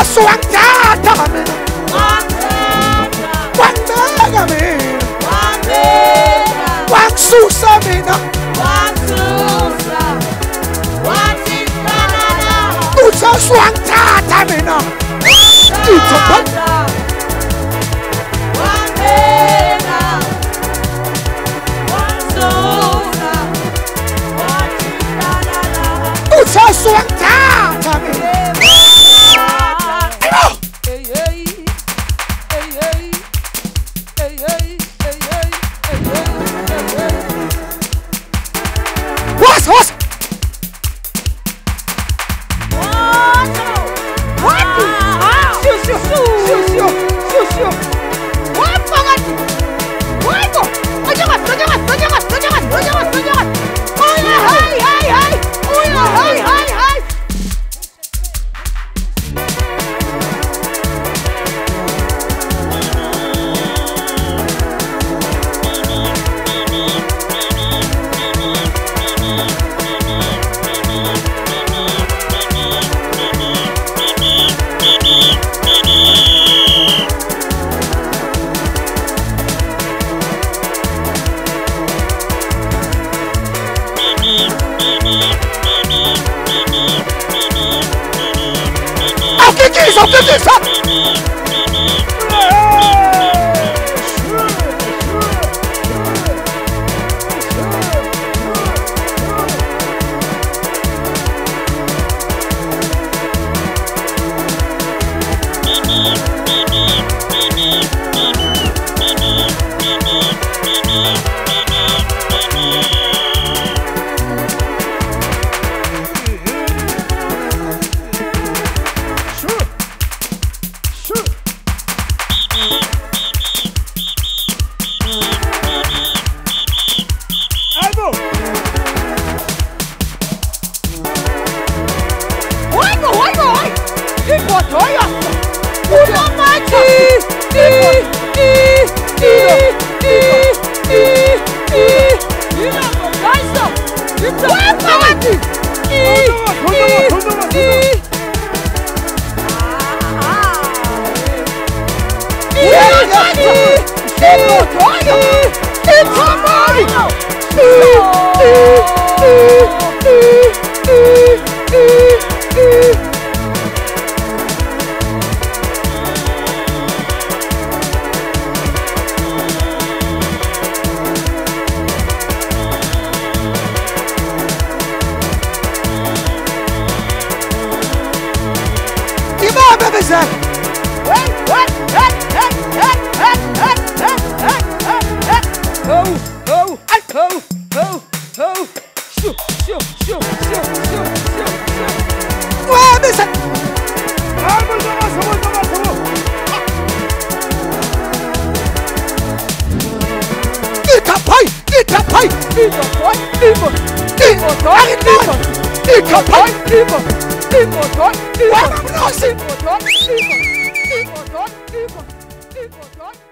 ujesu wangithatha mina wangibeka mina wangisusa mina wangithatha this is Come on! Awukikisa awukikisa Imame bize webize ikapai ikapai ikapai ikọ̀ tó ikọ̀ tó ikọ̀ tó ikọ̀ tó ikọ̀ tó ikọ̀ tó.